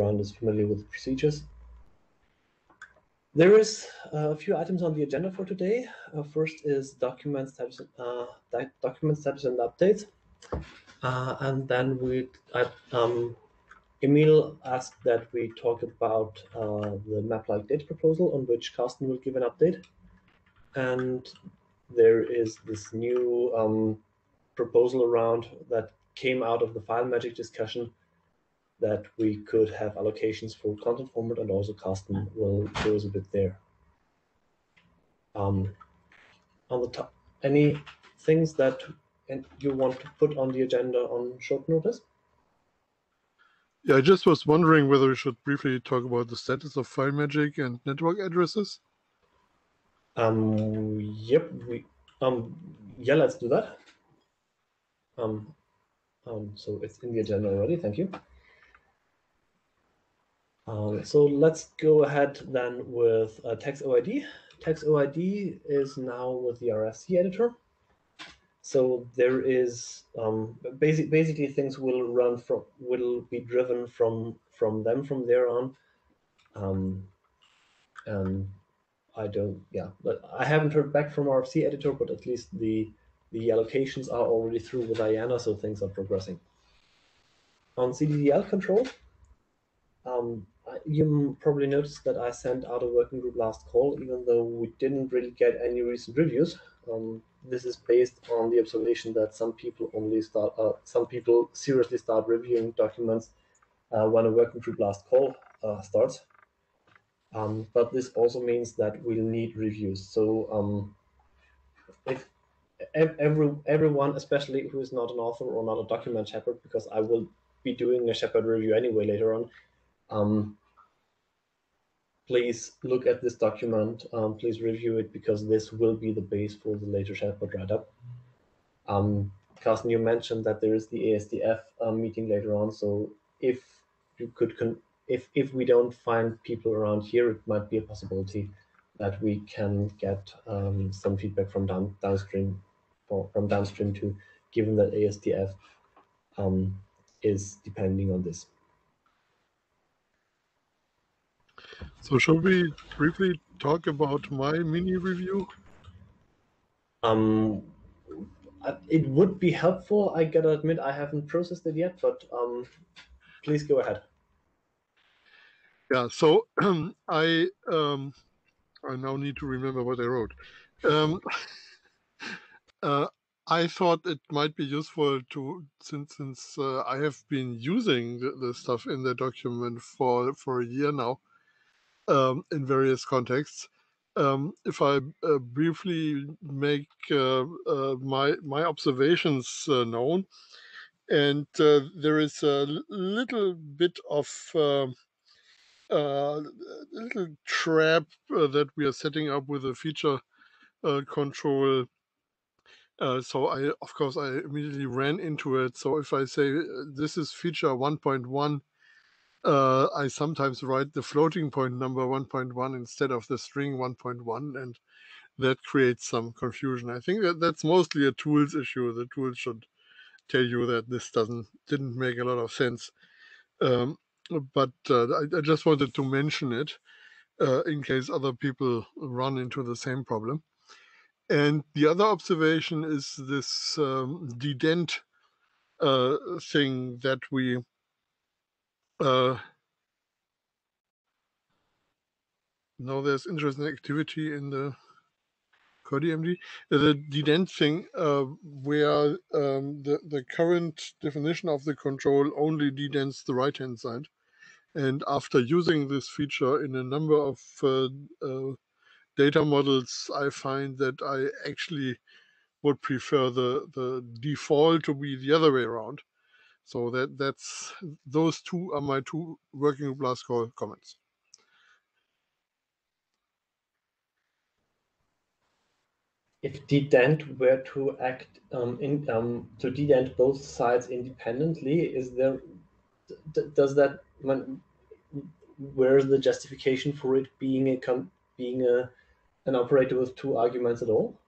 is familiar with procedures. There is a few items on the agenda for today. Uh, first is document status, uh, document status and updates. Uh, and then we, um, Emil asked that we talk about uh, the map-like data proposal on which Carsten will give an update. And there is this new um, proposal around that came out of the file magic discussion that we could have allocations for content format and also Carsten will show us a bit there. Um, on the top, any things that you want to put on the agenda on short notice? Yeah, I just was wondering whether we should briefly talk about the status of FileMagick and network addresses. Um, yep, we, um, yeah, let's do that. Um, um, so it's in the agenda already, thank you. Um, so let's go ahead then with uh, tags OID. TextOID is now with the RFC editor. So there is um, basic, basically things will run from will be driven from from them from there on. Um, and I don't, yeah, but I haven't heard back from RFC editor, but at least the the allocations are already through with IANA, so things are progressing. On CDDL control, um, you probably noticed that I sent out a working group last call, even though we didn't really get any recent reviews. Um, this is based on the observation that some people only start, uh, some people seriously start reviewing documents uh, when a working group last call uh, starts. Um, but this also means that we'll need reviews. So um, if every everyone, especially who is not an author or not a document shepherd, because I will be doing a shepherd review anyway later on, um, please look at this document. Um, please review it because this will be the base for the later Shepherd write-up. Um, Carsten, you mentioned that there is the ASDF um, meeting later on. So if you could, if if we don't find people around here, it might be a possibility that we can get um, some feedback from down, downstream, or from downstream too, given that ASDF um, is depending on this. So shall we briefly talk about my mini review? Um, it would be helpful. I gotta admit, I haven't processed it yet, but um, please go ahead. Yeah. So I um, I now need to remember what I wrote. Um, uh, I thought it might be useful to since since uh, I have been using the, the, stuff in the document for for a year now um, in various contexts. Um, if I uh, briefly make uh, uh, my my observations uh, known, and uh, there is a little bit of um, uh, a little trap that we are setting up with a feature control. so I, of course, I immediately ran into it. So if I say this is feature 1.1 uh, I sometimes write the floating point number 1.1 instead of the string 1.1, and that creates some confusion. I think that that's mostly a tools issue. The tools should tell you that this doesn't didn't make a lot of sense. Um, but uh, I, I, just wanted to mention it uh, in case other people run into the same problem. And the other observation is this um, dedent uh, thing that we uh, now there's interesting activity in the CodiMD. The dedent thing, uh, where um, the, the current definition of the control only dedents the right-hand side. And after using this feature in a number of uh, uh, data models, I find that I actually would prefer the, the default to be the other way around. So that that's those two are my two working group last call comments. If dedent were to act um, in um, to dedent both sides independently, is there does that when where's the justification for it being a being a an operator with two arguments at all?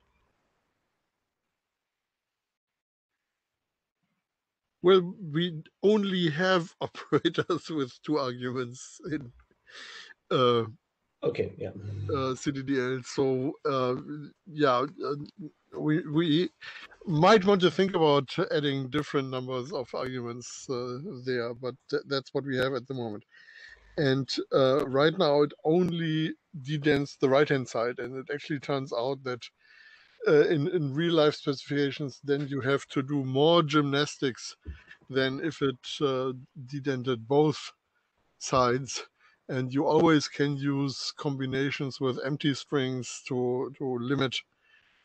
Well, we only have operators with two arguments in uh, okay, yeah, uh, CDDL. So uh, yeah, uh, we we might want to think about adding different numbers of arguments uh, there, but th- that's what we have at the moment. And uh, right now, it only dedents the right-hand side, and it actually turns out that uh, in in real life specifications, then you have to do more gymnastics than if it uh, dedented both sides. And you always can use combinations with empty strings to to limit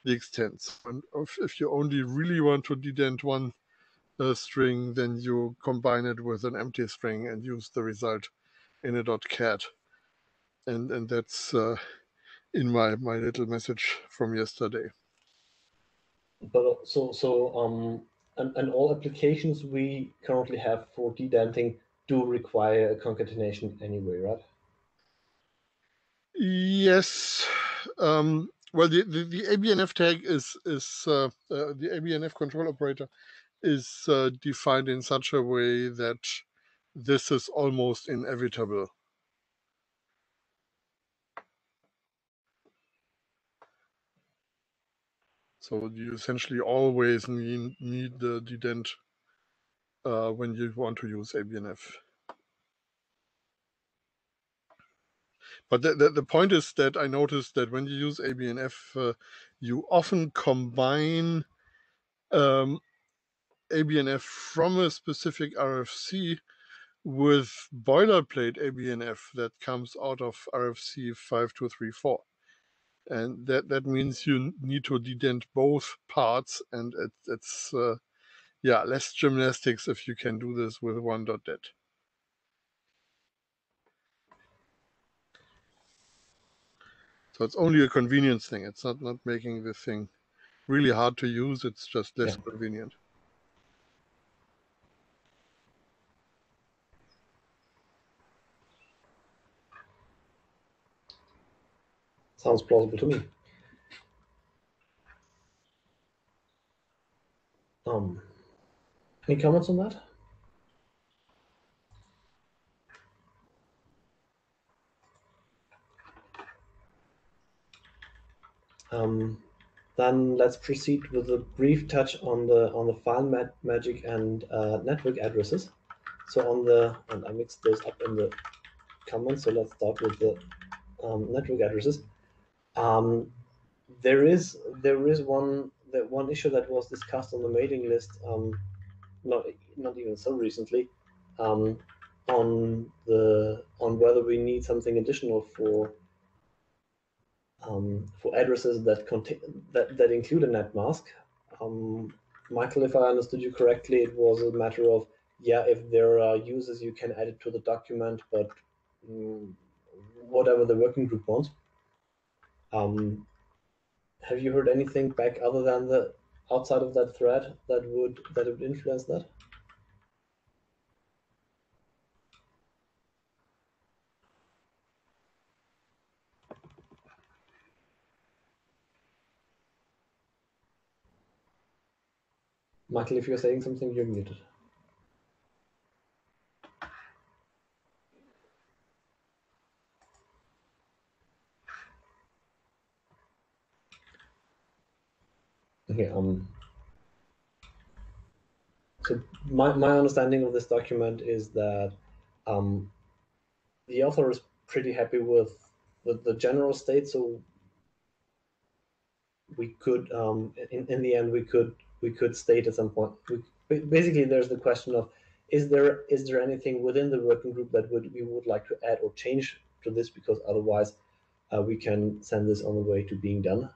the extents. And if, if you only really want to dedent one uh, string, then you combine it with an empty string and use the result in a dot .cat. And and that's uh, in my my little message from yesterday. But uh, so so um and, and all applications we currently have for dedenting do require a concatenation anyway, right? Yes. Um, well, the, the, the ABNF tag is is uh, uh, the ABNF control operator is uh, defined in such a way that this is almost inevitable. So you essentially always need, need the dedent uh, when you want to use ABNF. But the, the, the point is that I noticed that when you use ABNF, uh, you often combine um, ABNF from a specific RFC with boilerplate ABNF that comes out of RFC 5234. And that, that means you need to dedent both parts, and it, it's uh, yeah less gymnastics if you can do this with one dot det. So it's only a convenience thing. It's not not making the thing really hard to use. It's just less Yeah. convenient. Sounds plausible to me. Um, any comments on that? Um, then let's proceed with a brief touch on the on the file ma- magic and uh, network addresses. So on the and I mixed those up in the comments. So let's start with the um, network addresses. Um, there is there is one that one issue that was discussed on the mailing list, um, not not even so recently, um, on the on whether we need something additional for um, for addresses that contain that, that include a net mask. Um, Michael, if I understood you correctly, it was a matter of yeah, if there are users, you can add it to the document, but mm, whatever the working group wants. Um, have you heard anything back other than the outside of that thread that would that would influence that? Michael, if you're saying something, you're muted. Okay, um, so my, my understanding of this document is that um, the author is pretty happy with, with the general state. So we could, um, in, in the end, we could we could state at some point. We, basically, there's the question of is there is there anything within the working group that would we would like to add or change to this because otherwise uh, we can send this on the way to being done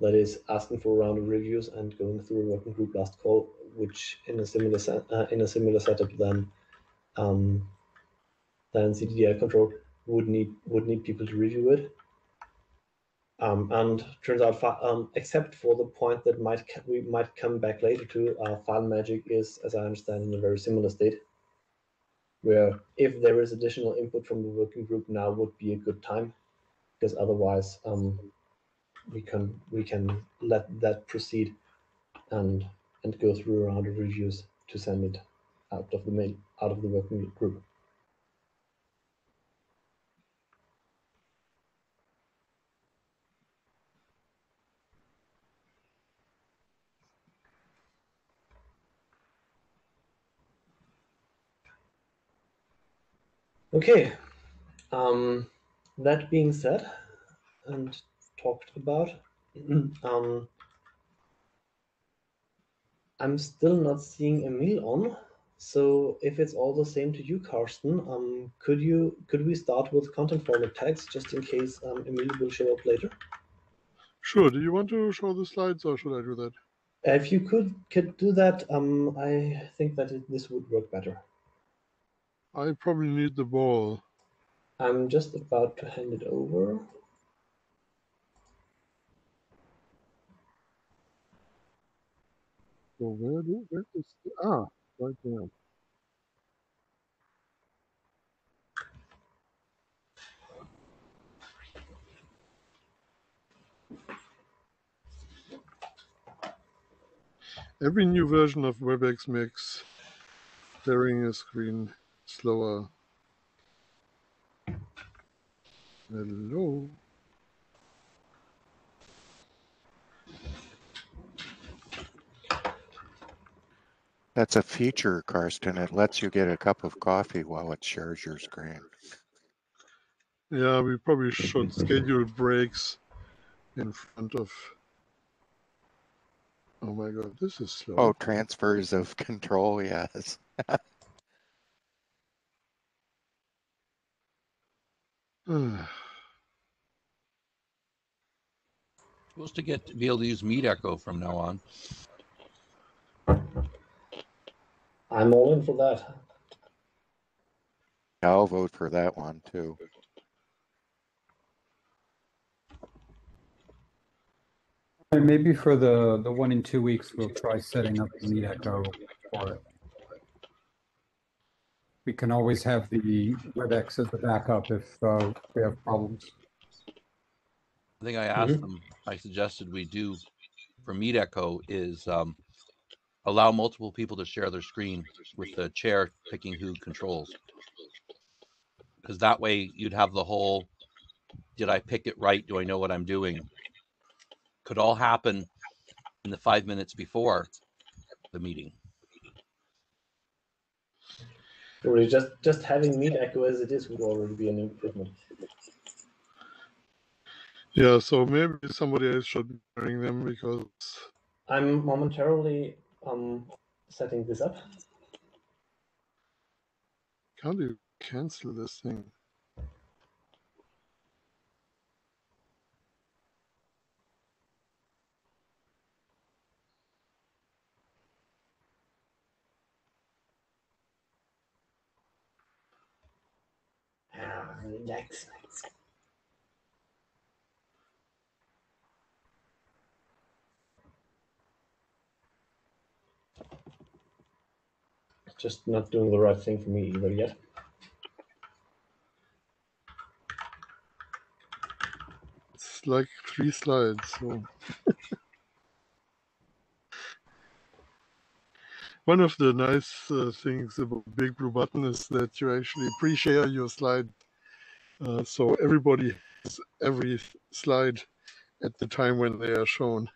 that is asking for a round of reviews and going through a working group last call, which in a similar uh, in a similar setup then um, then CDDL control would need would need people to review it. Um, and turns out, um, except for the point that might we might come back later to, uh, file magic is, as I understand, in a very similar state, where if there is additional input from the working group, now would be a good time, because otherwise um, we can we can let that proceed and and go through a round of reviews to send it out of the mail out of the working group. Okay, um, that being said and talked about, um, I'm still not seeing Emil on. So if it's all the same to you, Carsten, um, could you could we start with content format tags just in case um, Emil will show up later? Sure. Do you want to show the slides or should I do that? If you could could do that, um, I think that it, this would work better. I probably need the ball. I'm just about to hand it over. Where do where is ah right there. Every new version of WebEx makes sharing a screen slower. Hello. That's a feature, Carsten. It lets you get a cup of coffee while it shares your screen. Yeah, we probably should schedule breaks in front of. Oh my god, this is slow. Oh, transfers of control, yes. Supposed to get to be able to use Meetecho from now on. I'm all in for that. I'll vote for that one too. And maybe for the, the one in two weeks, we'll try setting up the Meetecho for it. We can always have the WebEx as the backup if uh, we have problems. I think I asked them, I suggested we do for Meetecho is um, allow multiple people to share their screen with the chair picking who controls. Because that way you'd have the whole, did I pick it right? Do I know what I'm doing? Could all happen in the five minutes before the meeting. Or just just having Meetecho as it is would already be an improvement. Yeah, so maybe somebody else should be wearing them because I'm momentarily um setting this up. can't you cancel this thing? Ah, Relax. Just not doing the right thing for me either yet. It's like three slides. So. One of the nice uh, things about Big Blue Button is that you actually pre-share your slide, uh, so everybody has every slide at the time when they are shown.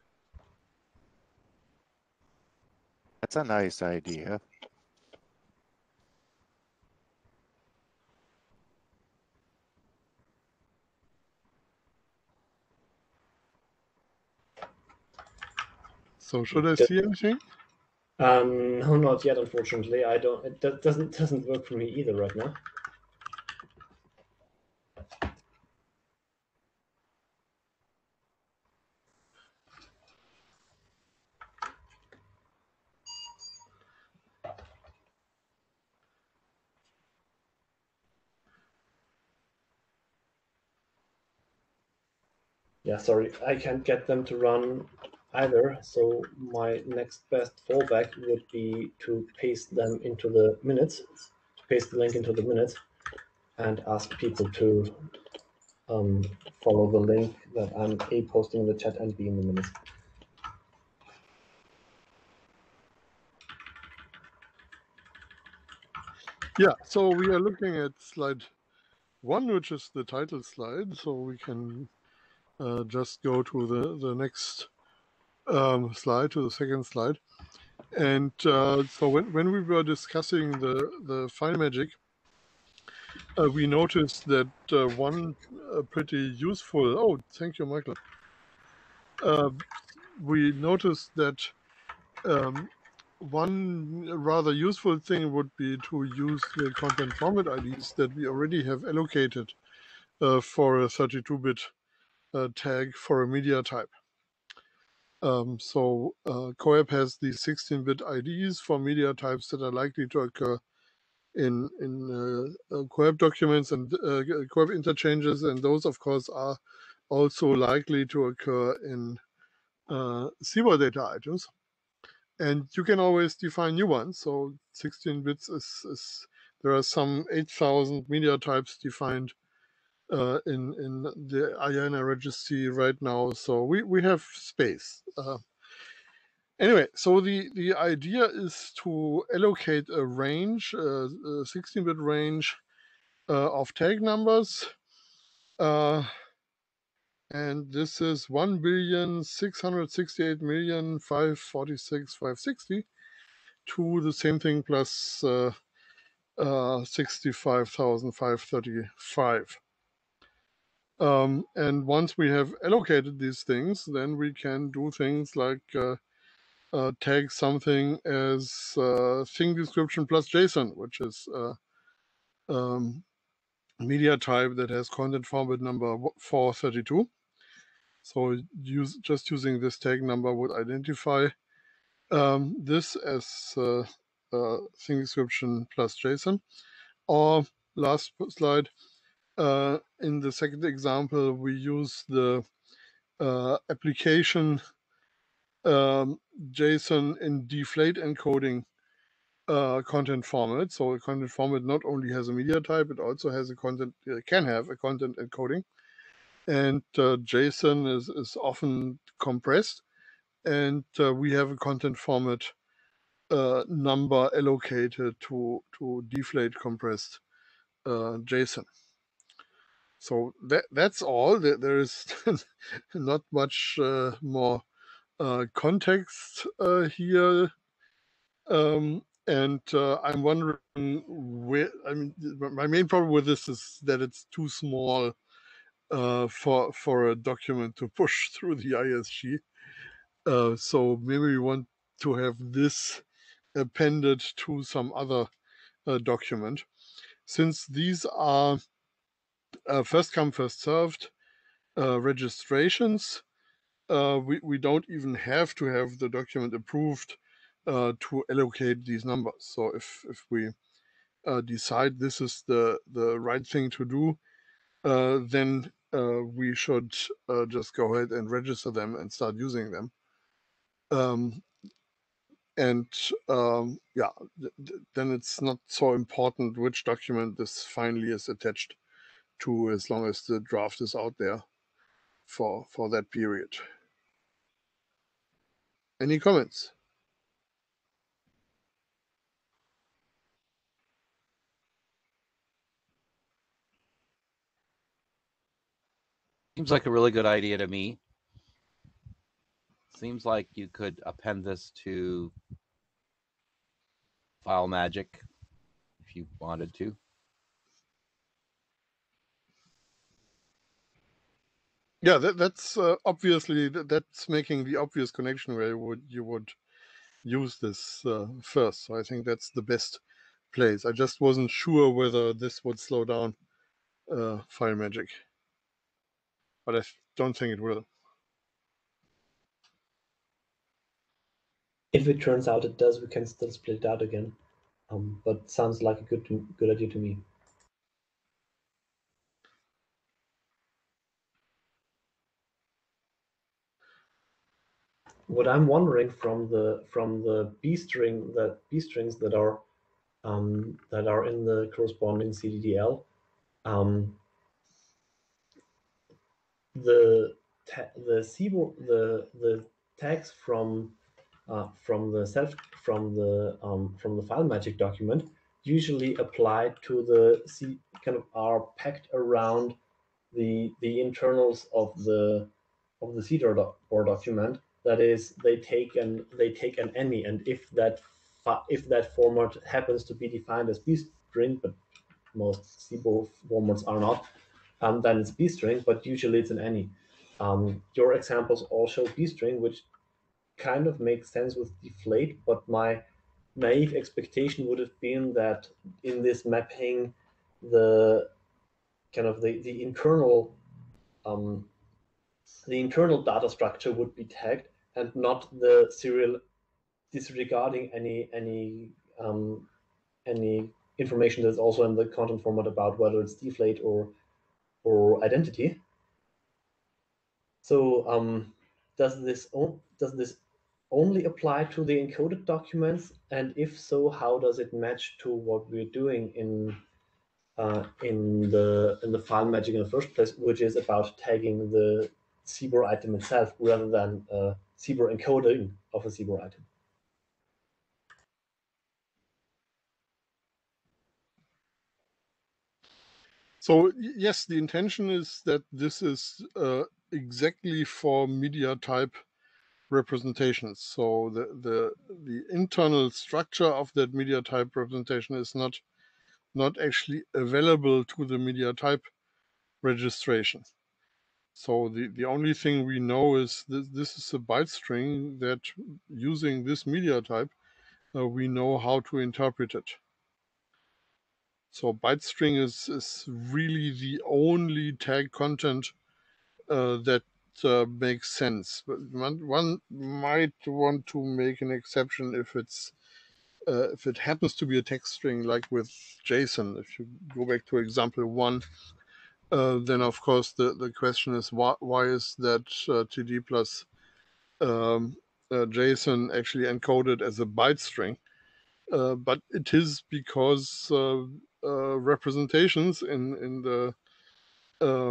That's a nice idea. So should I see anything? Um, no, not yet, unfortunately. I don't. It do- doesn't doesn't work for me either right now. Yeah, sorry, I can't get them to run either. So my next best fallback would be to paste them into the minutes, to paste the link into the minutes and ask people to um, follow the link that I'm A, posting in the chat and B, in the minutes. Yeah, so we are looking at slide one, which is the title slide. So we can uh, just go to the, the next um, slide, to the second slide. And uh, so when, when we were discussing the, the FileMagick, uh, we noticed that uh, one uh, pretty useful, oh, thank you, Michael. Uh, we noticed that um, one rather useful thing would be to use the content format IDs that we already have allocated uh, for a 32-bit uh, tag for a media type. Um, so uh, CoAP has these 16-bit IDs for media types that are likely to occur in in uh, uh CoAP documents and uh, CoAP interchanges, and those, of course, are also likely to occur in uh, CBOR data items and you can always define new ones. So 16 bits is, is there are some 8,000 media types defined uh, in in the IANA registry right now. So we we have space. Uh, anyway, so the the idea is to allocate a range, uh, a 16-bit range uh, of tag numbers. Uh, and this is 1 billion 668 million 546 560 to the same thing plus uh, uh, 65,535. Um, and once we have allocated these things, then we can do things like uh, uh, tag something as uh, thing description plus JSON, which is uh, um, media type that has content format number 432. So use, just using this tag number would identify um, this as uh, uh, thing description plus JSON. Or last slide, uh, in the second example, we use the uh, application um, JSON in deflate encoding uh, content format. So a content format not only has a media type, it also has a content, uh, can have a content encoding and uh, JSON is, is often compressed, and uh, we have a content format number allocated to to deflate compressed JSON. So that that's all. There is not much uh, more uh, context here. Um, and I'm wondering where. I mean, my main problem with this is that it's too small uh, for for a document to push through the IESG. Uh, so maybe we want to have this appended to some other uh, document. Since these are uh, first come first served uh, registrations, uh, we we don't even have to have the document approved to allocate these numbers. So if if we decide this is the the right thing to do, then uh, we should uh, just go ahead and register them and start using them. Um, and um, yeah, th then it's not so important which document this finally is attached to as long as the draft is out there for, for that period. Any comments? Seems like a really good idea to me. Seems like you could append this to file magic if you wanted to. Yeah, that, that's uh, obviously that, that's making the obvious connection where you would you would use this uh, first. So I think that's the best place. I just wasn't sure whether this would slow down uh, magic, but I don't think it will. If it turns out it does, we can still split it out again. Um, but sounds like a good good idea to me. What I'm wondering from the from the B string that B strings that are um, that are in the corresponding CDDL, um, the the CBOR the the tags from uh, from the self from the um, from the file magic document usually applied to the C kind of are packed around the the internals of the of the CDAR doc, or document. That is, they take an they take an any, and if that if that format happens to be defined as B string, but most CBOR formats are not, um, then it's B string, but usually it's an any. Um, your examples all show B string, which kind of makes sense with deflate, but my naive expectation would have been that in this mapping, the kind of the, the internal um, the internal data structure would be tagged and not the serial disregarding any any um, any information that's also in the content format about whether it's deflate or or identity. So um, does this does this only apply to the encoded documents? And if so, how does it match to what we're doing in uh, in the in the file magic in the first place, which is about tagging the CBOR item itself rather than uh, CBOR encoding of a CBOR item? So yes, the intention is that this is uh, exactly for media type representations. So the, the the internal structure of that media type representation is not not actually available to the media type registration. So the, the only thing we know is this, this is a byte string that using this media type, uh, we know how to interpret it. So byte string is, is really the only tag content uh, that uh, makes sense. But one, one, might want to make an exception if it's uh, if it happens to be a text string like with JSON. If you go back to example one, uh, then of course the, the question is why, why is that uh, TD plus um, uh, JSON actually encoded as a byte string? Uh, but it is because uh, representations in, in the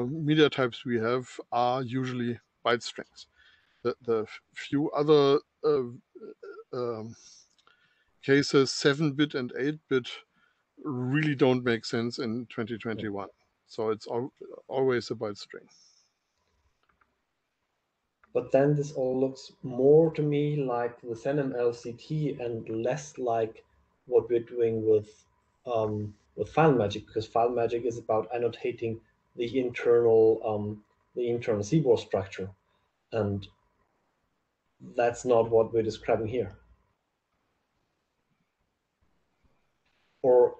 media types we have are usually byte strings. The, the few other um, cases, 7-bit and 8-bit, really don't make sense in 2021. So it's al always about string. But then this all looks more to me like the LCT and less like what we're doing with um, with file magic because file magic is about annotating the internal um, the internal CBOR structure, and that's not what we're describing here. Or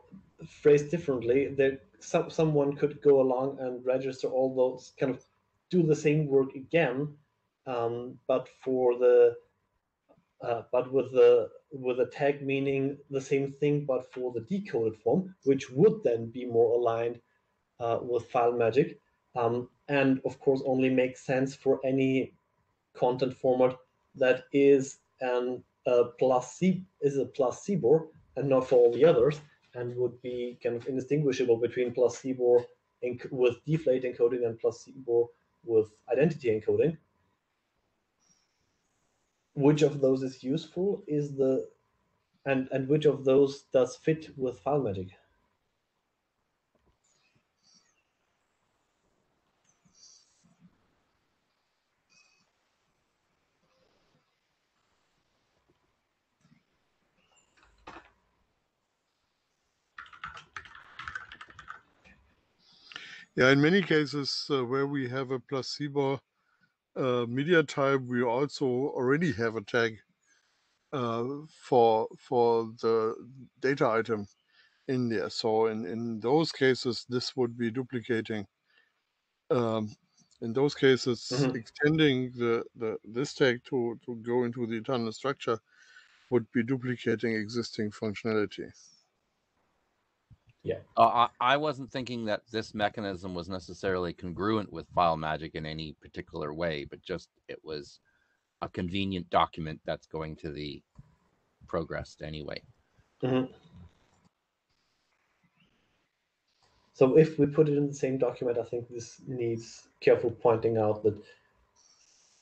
phrased differently, that some, someone could go along and register all those kind of do the same work again, um, but for the uh, but with the with a tag meaning the same thing but for the decoded form, which would then be more aligned uh, with file magic, um, and of course only makes sense for any content format that is an a plus C is a plus CBOR and not for all the others, and would be kind of indistinguishable between plus CBOR with deflate encoding and plus CBOR with identity encoding which of those is useful is the and and which of those does fit with FileMagick? Yeah, in many cases uh, where we have a plus CBOR uh, media type, we also already have a tag uh, for for the data item in there. So in, in those cases, this would be duplicating. Um, in those cases, mm-hmm. extending the, the this tag to, to go into the internal structure would be duplicating existing functionality. Yeah. Uh, I, I wasn't thinking that this mechanism was necessarily congruent with file magic in any particular way, but just it was a convenient document that's going to the progressed anyway. Mm-hmm. So if we put it in the same document, I think this needs careful pointing out that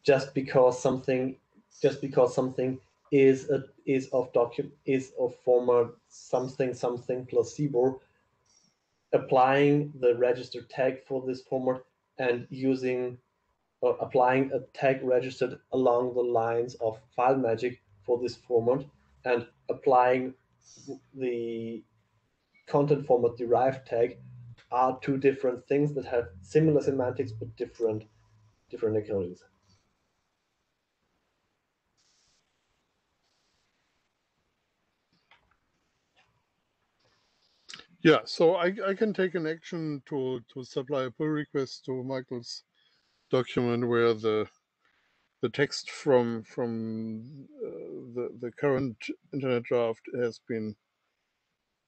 just because something just because something is a, is of document is of former something something plus CBOR, applying the registered tag for this format and using or applying a tag registered along the lines of FileMagick for this format and applying the content format derived tag are two different things that have similar semantics but different different encodings. Yeah, so I, I can take an action to, to supply a pull request to Michael's document where the the text from from uh, the the current internet draft has been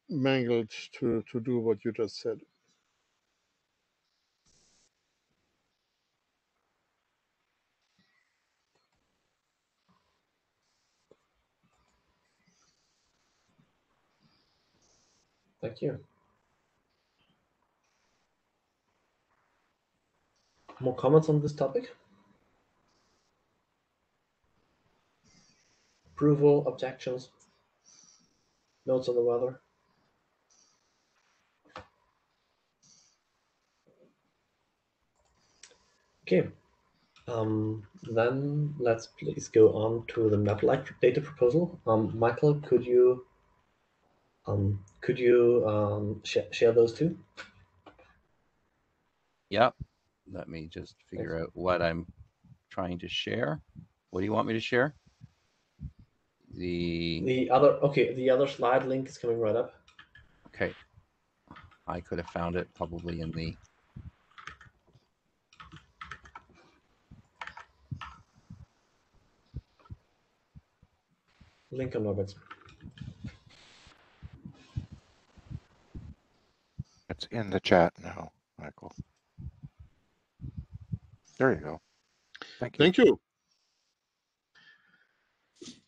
mangled to to do what you just said. Thank you. More comments on this topic? Approval, objections, notes on the weather? Okay, um, then let's please go on to the map-like data proposal. Um, Michael, could you um, could you um, sh share those two? Yep. Let me just figure out what I'm trying to share. What do you want me to share? The The other, okay, the other slide link is coming right up. okay. I could have found it probably in the Link on Roberts. In the chat now, Michael. There you go. Thank you. Thank you.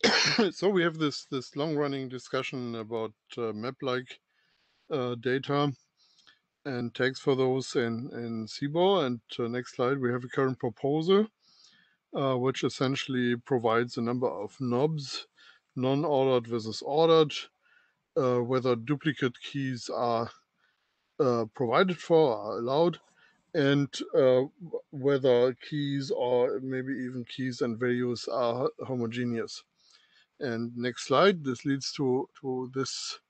so we have this this long running discussion about uh, map like uh, data and tags for those in in CBOR. And uh, next slide, we have a current proposal, uh, which essentially provides a number of knobs, non-ordered versus ordered, uh, whether duplicate keys are uh, provided for, are allowed, and uh, whether keys or maybe even keys and values are homogeneous. And next slide, this leads to to this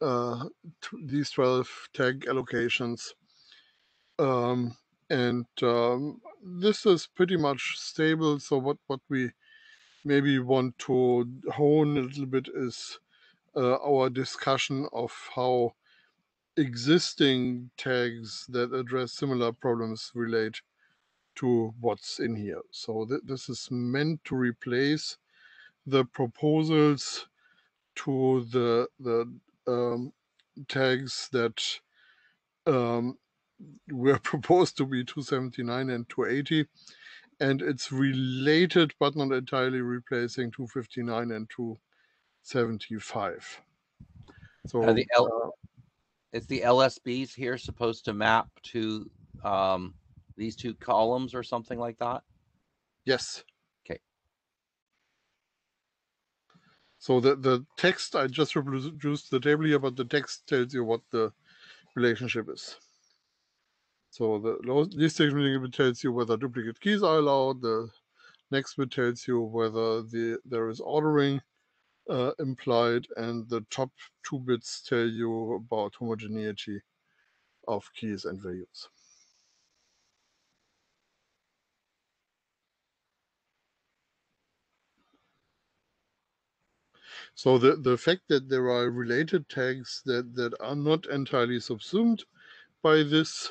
uh, to these 12 tag allocations. Um, and um, this is pretty much stable. So what, what we maybe want to hone a little bit is uh, our discussion of how existing tags that address similar problems relate to what's in here. So th this is meant to replace the proposals to the the um, tags that um, were proposed to be 279 and 280 and it's related but not entirely replacing 259 and 275 so Are the L- uh, is the LSBs here supposed to map to um, these two columns or something like that? yes Okay. so the the text i just reproduced the table here but the text tells you what the relationship is so the least significant bit tells you whether duplicate keys are allowed. The next bit tells you whether the there is ordering implied, and the top two bits tell you about homogeneity of keys and values. So the, the fact that there are related tags that, that are not entirely subsumed by this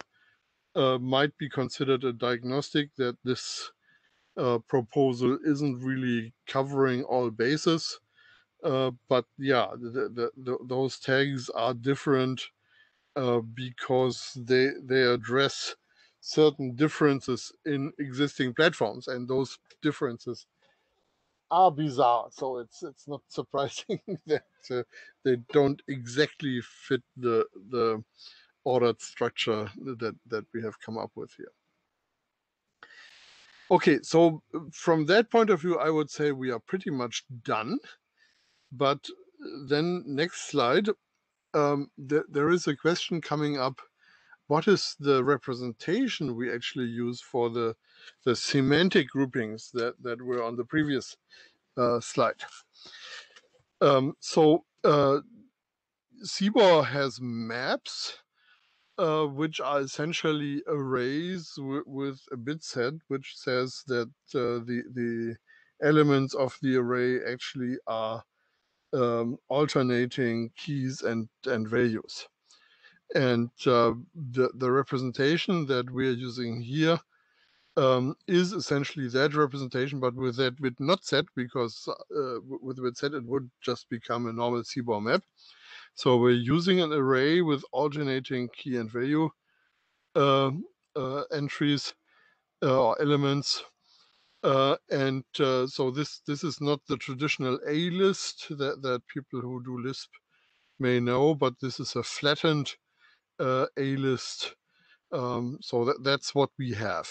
uh, might be considered a diagnostic that this uh, proposal isn't really covering all bases. Uh, but yeah, the, the, the, those tags are different uh, because they they address certain differences in existing platforms, and those differences are bizarre. So it's it's not surprising that uh, they don't exactly fit the the ordered structure that that we have come up with here. Okay, so uh, from that point of view, I would say we are pretty much done. But uh, then next slide, um, there, there is a question coming up. What is the representation we actually use for the, the semantic groupings that, that were on the previous uh, slide? Um, so uh, CBOR has maps uh, which are essentially arrays with a bit set, which says that uh, the the elements of the array actually are um, alternating keys and and values. And uh, the the representation that we are using here um, is essentially that representation, but with that bit not set, because uh, with bit set it would just become a normal CBOR map. So we're using an array with alternating key and value uh, uh, entries uh, or elements. Uh, and uh, so this this is not the traditional A list that, that people who do Lisp may know, but this is a flattened A list. Um, so that, that's what we have.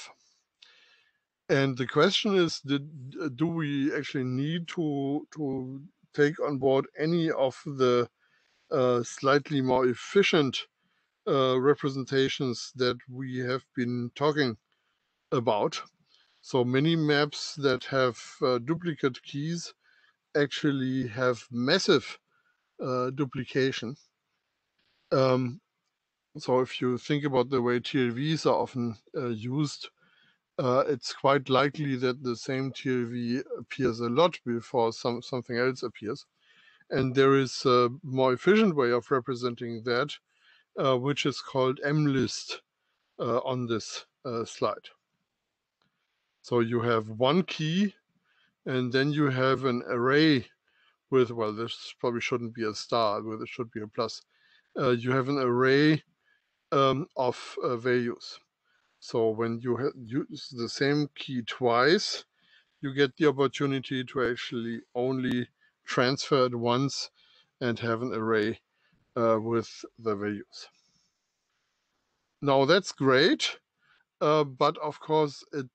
And the question is, did, do we actually need to to take on board any of the uh, slightly more efficient uh, representations that we have been talking about. So many maps that have uh, duplicate keys actually have massive uh, duplication. Um, so if you think about the way TLVs are often uh, used, uh, it's quite likely that the same TLV appears a lot before some something else appears. And there is a more efficient way of representing that, uh, which is called mlist uh, on this slide. So you have one key, and then you have an array with, well, this probably shouldn't be a star, it should be a plus. Uh, you have an array um, of uh, values. So when you use the same key twice, you get the opportunity to actually only transfer it once and have an array uh, with the values. Now that's great, uh, but of course it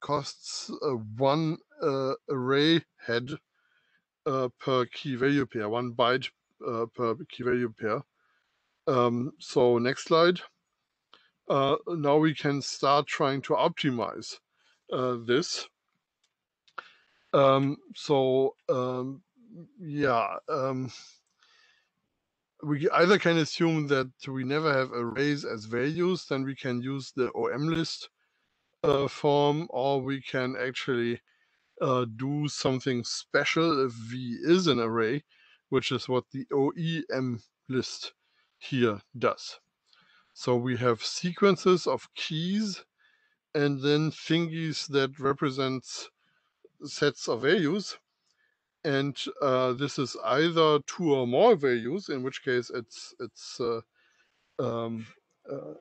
costs uh, one uh, array head uh, per key value pair, one byte per key value pair. Um, so next slide. now we can start trying to optimize this. Um, so um, yeah, um, we either can assume that we never have arrays as values, then we can use the OM list uh, form, or we can actually uh, do something special if V is an array, which is what the OEM list here does. So we have sequences of keys and then thingies that represents sets of values. And uh, this is either two or more values, in which case it's it's uh, um, uh,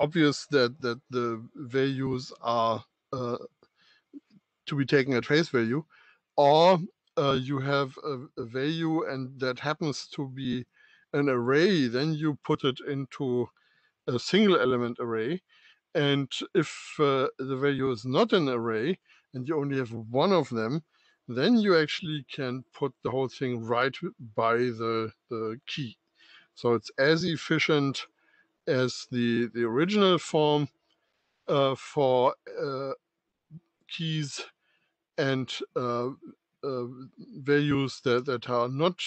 obvious that that the values are uh, to be taken at face value, or uh, you have a, a value and that happens to be an array, then you put it into a single element array and if uh, the value is not an array and you only have one of them, then you actually can put the whole thing right by the, the key. So it's as efficient as the, the original form uh, for uh, keys and uh, uh, values that, that are not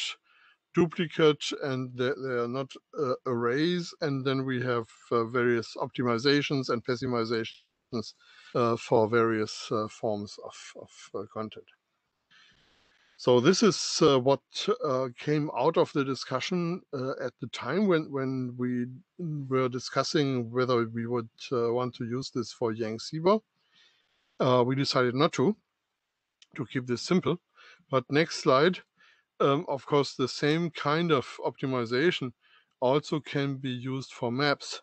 duplicate and they, they are not uh, arrays. And then we have uh, various optimizations and pessimizations for various forms of, of content. So this is uh, what came out of the discussion at the time when, when we were discussing whether we would want to use this for Yang CBOR. we decided not to, to keep this simple. But next slide um, of course, the same kind of optimization also can be used for maps.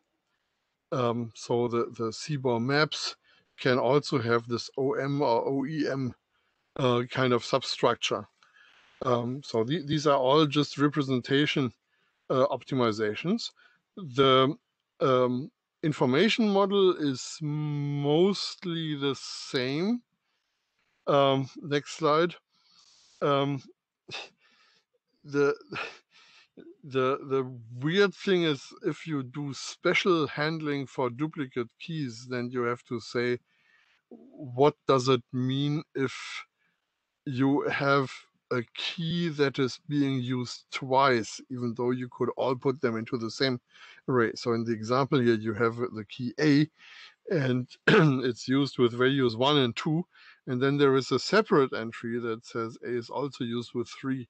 Um, so the, the CBOR maps can also have this OM or OEM uh, kind of substructure. Um, so the, these are all just representation uh, optimizations. The um, information model is mostly the same. Um, next slide. Um, the the the weird thing is if you do special handling for duplicate keys, then you have to say what does it mean if you have a key that is being used twice, even though you could all put them into the same array. So in the example here, you have the key A, and it's used with values one and two. And then there is a separate entry that says A is also used with three.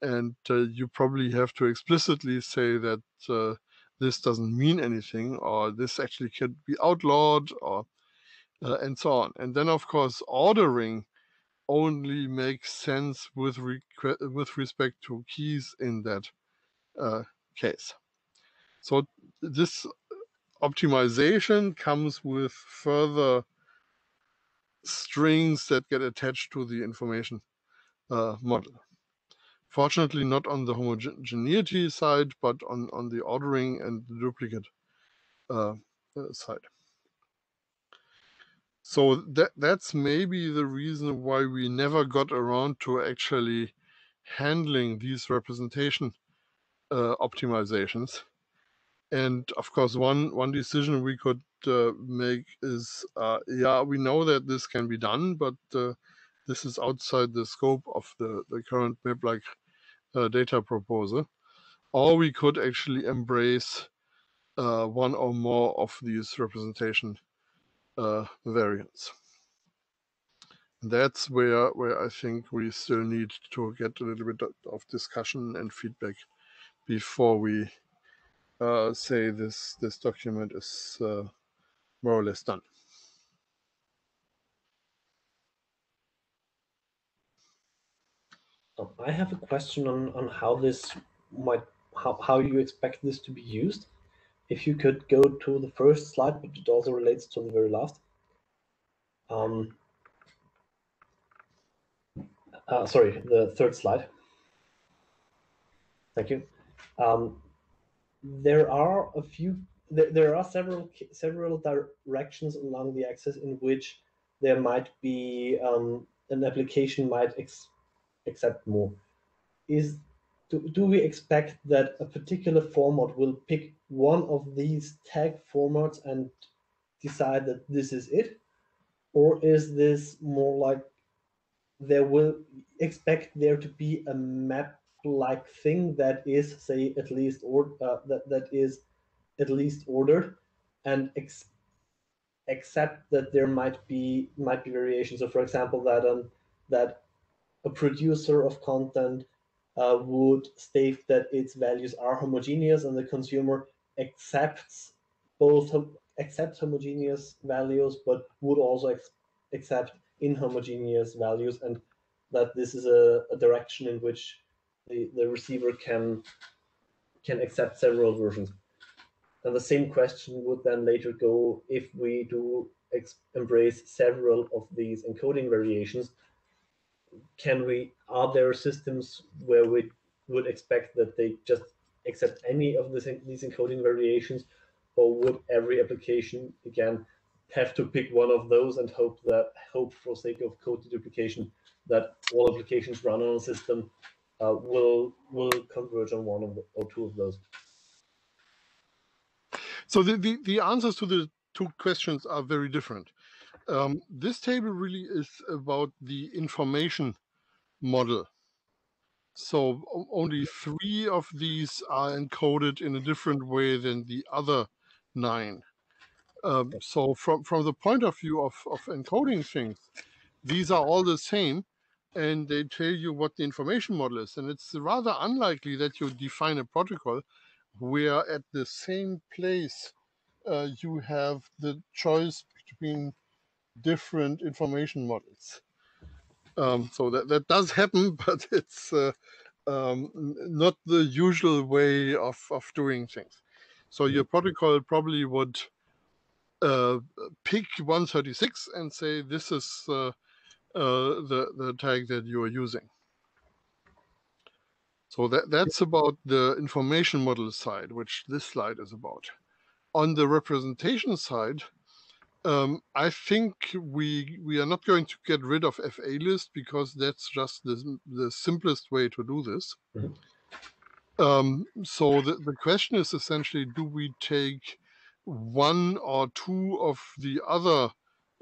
And uh, you probably have to explicitly say that uh, this doesn't mean anything, or this actually can be outlawed, or uh, and so on. And then, of course, ordering only makes sense with, with respect to keys in that uh, case. So this optimization comes with further strings that get attached to the information uh, model. Fortunately, not on the homogeneity side, but on, on the ordering and the duplicate uh, uh, side. So that that's maybe the reason why we never got around to actually handling these representation uh, optimizations. And of course, one one decision we could uh, make is, uh, yeah, we know that this can be done, but uh, this is outside the scope of the, the current map-like uh, data proposal. Or we could actually embrace uh, one or more of these representation uh, variants. That's where where I think we still need to get a little bit of discussion and feedback before we uh, say this this document is uh, more or less done. Um, I have a question on, on how this might how, how you expect this to be used if you could go to the first slide, but it also relates to the very last. Um, uh, sorry, the third slide. Thank you. Um, there are a few. There, there are several several directions along the axis in which there might be um, an application might accept more. Is do, do we expect that a particular format will pick one of these tag formats and decide that this is it? Or is this more like there will expect there to be a map like thing that is say at least or uh, that that is at least ordered and ex- accept that there might be might be variations so for example that um that a producer of content uh, would state that its values are homogeneous and the consumer accepts both accepts homogeneous values but would also accept inhomogeneous values and that this is a, a direction in which the, the receiver can can accept several versions. And the same question would then later go if we do embrace several of these encoding variations can we are there systems where we would expect that they just accept any of this, these encoding variations? Or would every application again have to pick one of those and hope that hope for sake of code duplication that all applications run on a system uh, will will converge on one the, or two of those? So the, the, the answers to the two questions are very different. Um, this table really is about the information model. So only three of these are encoded in a different way than the other nine. Um, so from, from the point of view of, of encoding things, these are all the same and they tell you what the information model is. And it's rather unlikely that you define a protocol where at the same place uh, you have the choice between different information models. Um, so that, that does happen, but it's uh, um, not the usual way of, of doing things. So your protocol probably would uh, pick 136 and say this is uh, uh, the, the tag that you are using. So that, that's about the information model side, which this slide is about. on the representation side, um, I think we we are not going to get rid of FA list because that's just the, the simplest way to do this. Mhm. Um, so the, the question is essentially, do we take one or two of the other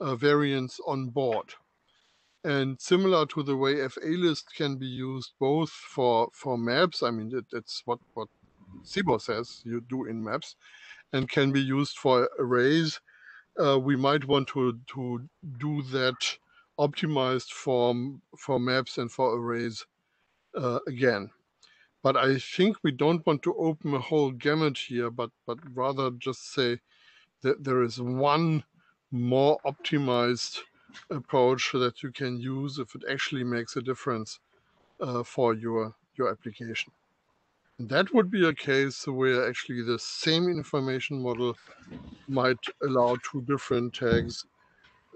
uh, variants on board? And similar to the way FA list can be used both for for maps, I mean that, that's what what CBOR says you do in maps, and can be used for arrays uh, we might want to to do that optimized for for maps and for arrays uh, again. But I think we don't want to open a whole gamut here, but but rather just say that there is one more optimized approach that you can use if it actually makes a difference uh, for your your application. That would be a case where actually the same information model might allow two different tags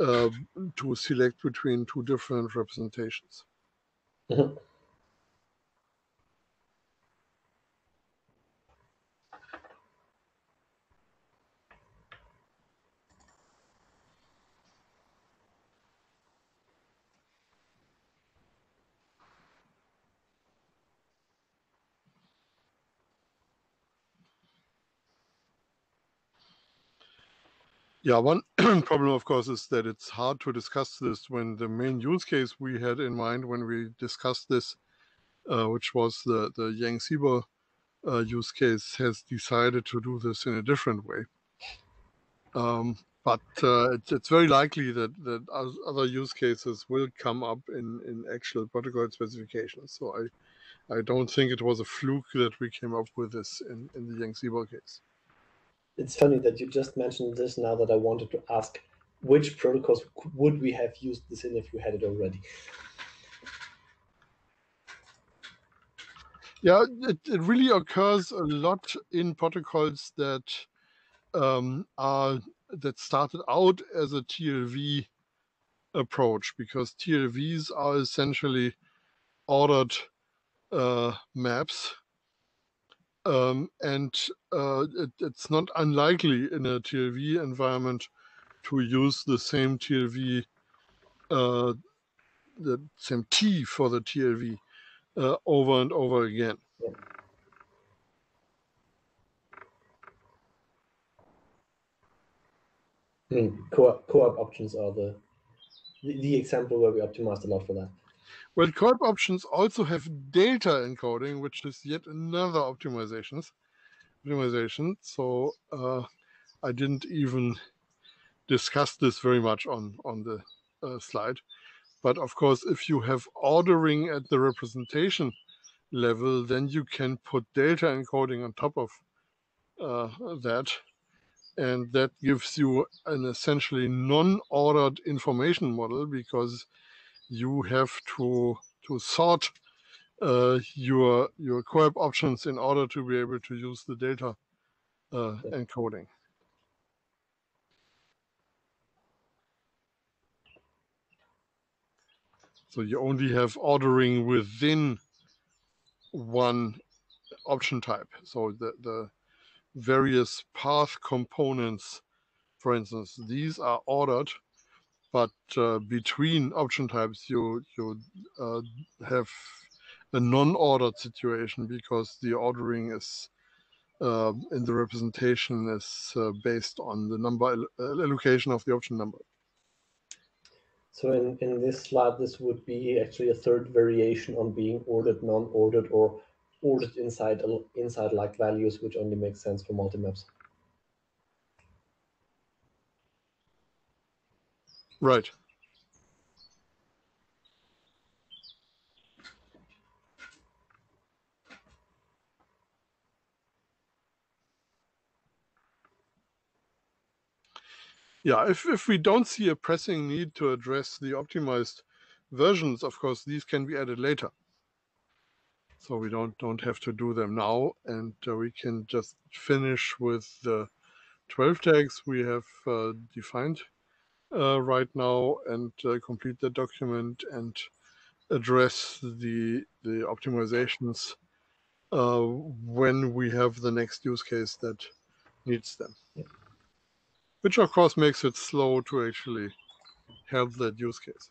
uh, to select between two different representations. Mhm. Yeah, one problem, of course, is that it's hard to discuss this when the main use case we had in mind when we discussed this, uh, which was the, the Yang CBOR uh, use case, has decided to do this in a different way. Um, but uh, it's, it's very likely that, that other use cases will come up in, in actual protocol specifications. So I, I don't think it was a fluke that we came up with this in, in the Yang CBOR case. It's funny that you just mentioned this now that I wanted to ask which protocols would we have used this in if we had it already? Yeah, it, it really occurs a lot in protocols that um, are that started out as a TLV approach because TLVs are essentially ordered uh, maps, um, and uh, it, it's not unlikely in a TLV environment to use the same TLV, uh, the same T for the TLV uh, over and over again. Mean, CoAP, CoAP options are the, the the example where we optimized a lot for that. Well, CoAP options also have data encoding, which is yet another optimizations optimization. So uh, I didn't even discuss this very much on on the uh, slide. But of course, if you have ordering at the representation level, then you can put data encoding on top of uh, that. And that gives you an essentially non-ordered information model because you have to to sort uh, your your CoAP options in order to be able to use the data uh, encoding. So you only have ordering within one option type. So the, the various path components, for instance, these are ordered, but uh, between option types, you you uh, have a non-ordered situation because the ordering is uh, in the representation is uh, based on the number uh, allocation of the option number. So in, in this slide, this would be actually a third variation on being ordered, non-ordered, or ordered inside inside like values, which only makes sense for multi-maps. Right. Yeah, if, if we don't see a pressing need to address the optimized versions, of course, these can be added later. So we don't don't have to do them now, and uh, we can just finish with the 12 tags we have uh, defined right now and uh, complete the document and address the the optimizations uh, when we have the next use case that needs them. Yep. Which of course makes it slow to actually have that use case.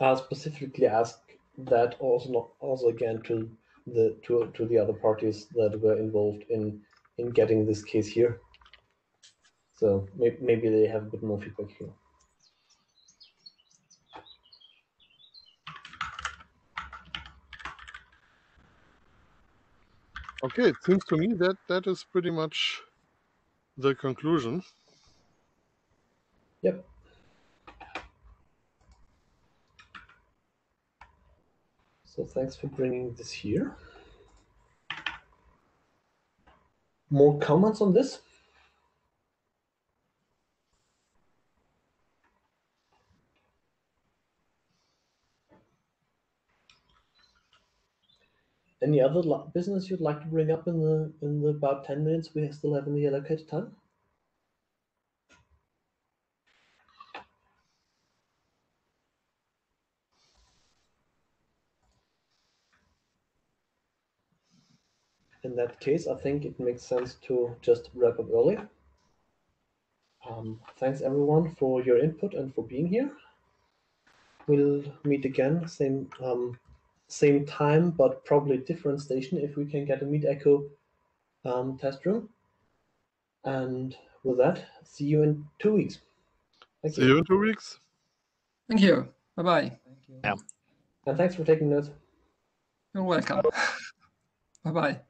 I'll specifically ask that also not also again to the to to the other parties that were involved in in getting this case here. So maybe maybe they have a bit more feedback here. Okay, it seems to me that that is pretty much the conclusion. Yep. So thanks for bringing this here. More comments on this? Any other business you'd like to bring up in the in the about ten minutes we still have in the allocated time? That case, I think it makes sense to just wrap up early. Um, thanks everyone for your input and for being here. We'll meet again, same um, same time, but probably different station if we can get a Meetecho um, test room. And with that, see you in two weeks. Thank See you in two weeks. Thank you. Bye bye. Yeah. And thanks for taking notes. You're welcome. bye bye.